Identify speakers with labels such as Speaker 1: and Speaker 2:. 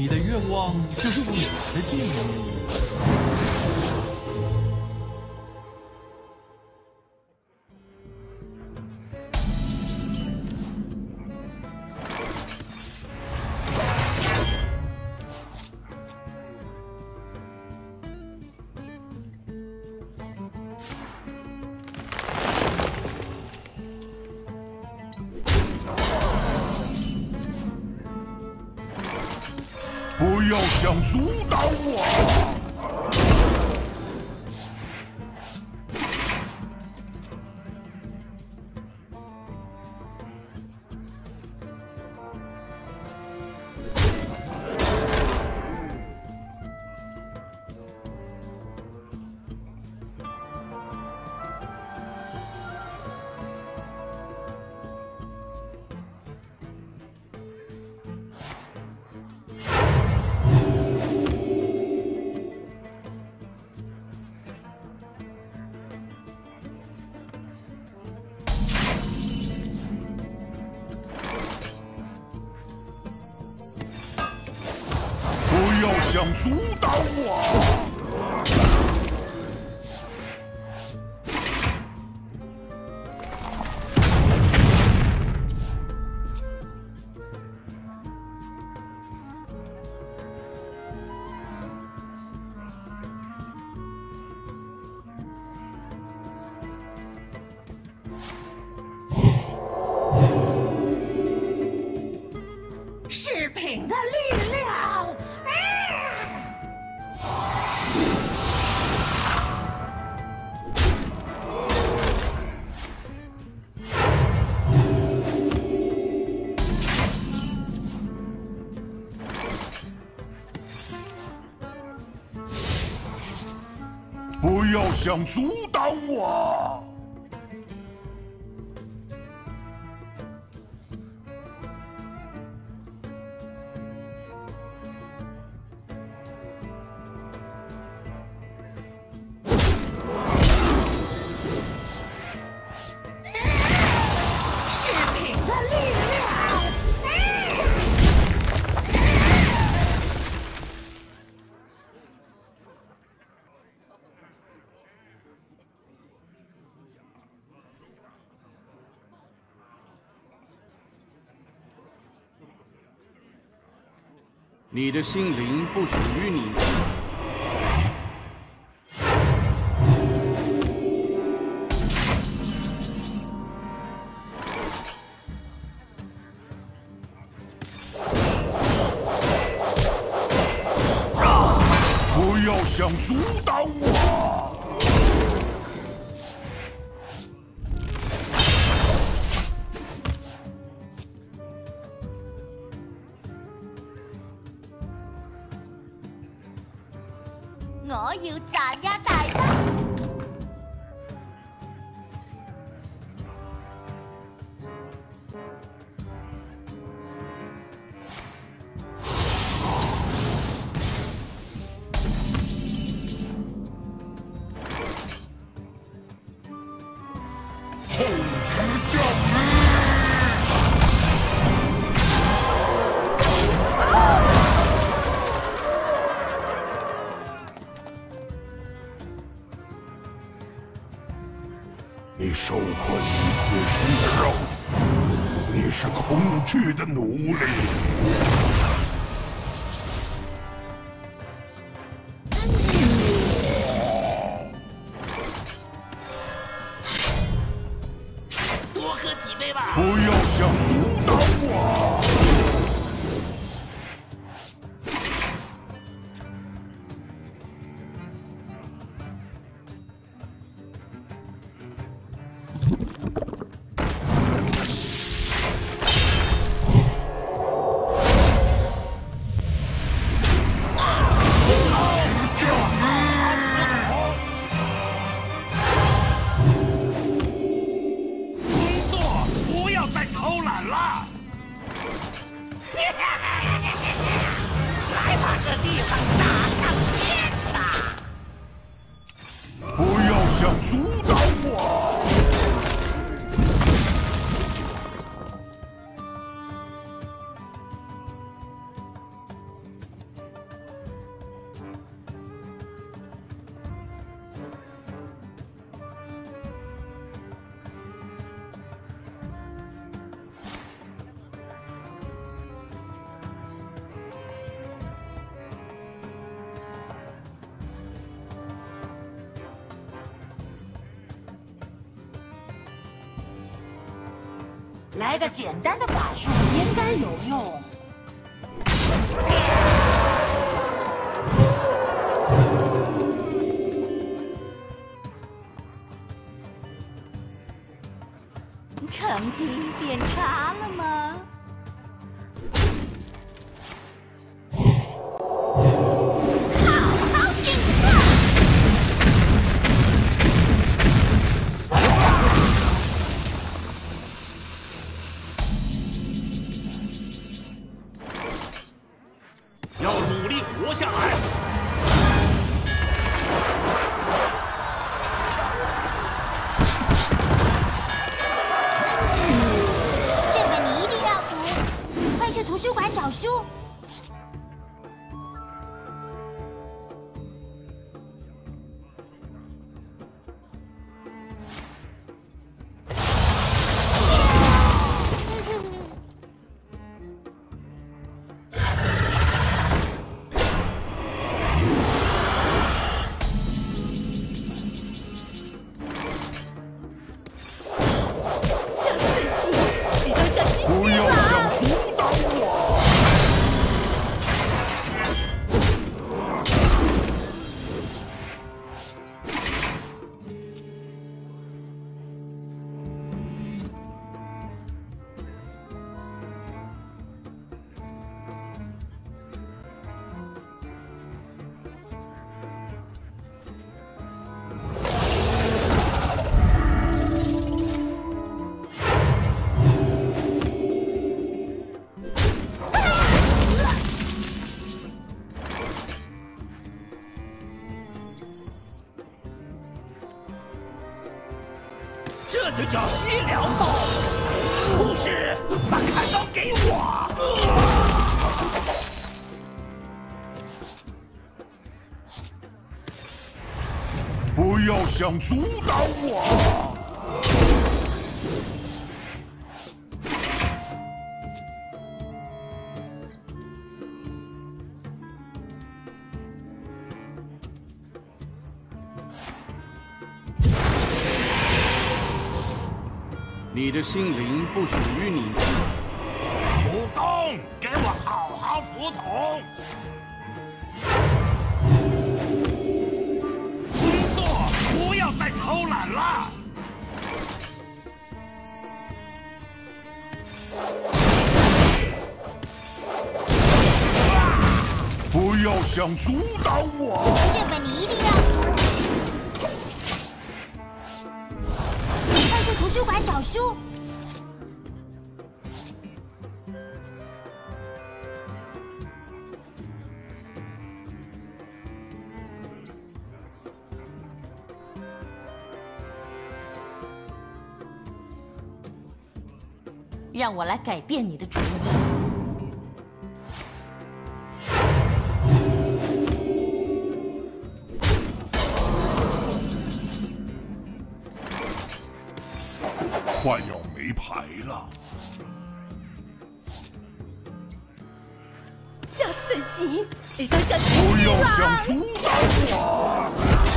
Speaker 1: 你的愿望就是我的记
Speaker 2: 忆。要想阻挡我！想阻挡我！想阻挡我！
Speaker 3: 你的心灵不属于你自己。
Speaker 2: 我
Speaker 4: 要炸一大
Speaker 2: 奴隶。
Speaker 5: 来个简单的法术应该有用。
Speaker 4: 成绩变差
Speaker 6: 小叔。
Speaker 4: 这
Speaker 6: 就叫医疗刀。护士，把砍刀给我。
Speaker 2: 不要想阻挡我！
Speaker 3: 你的心灵不属于你自己。
Speaker 6: 主公，给我好好服从。工作，不要再偷懒了。
Speaker 2: 不要想阻挡我！
Speaker 4: 这本你一定要书馆找书。
Speaker 5: 让我来改变你的主意。
Speaker 2: 快要没牌了。
Speaker 5: 加自己，你都叫
Speaker 2: 不要想阻挡我！